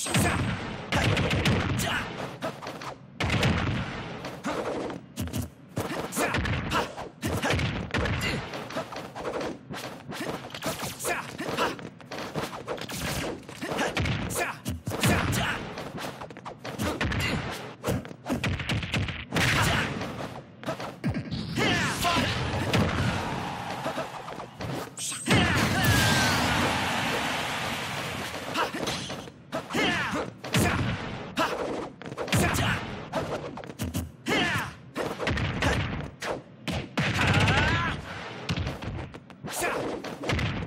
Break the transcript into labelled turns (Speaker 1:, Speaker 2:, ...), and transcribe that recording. Speaker 1: Shut up!
Speaker 2: Sir!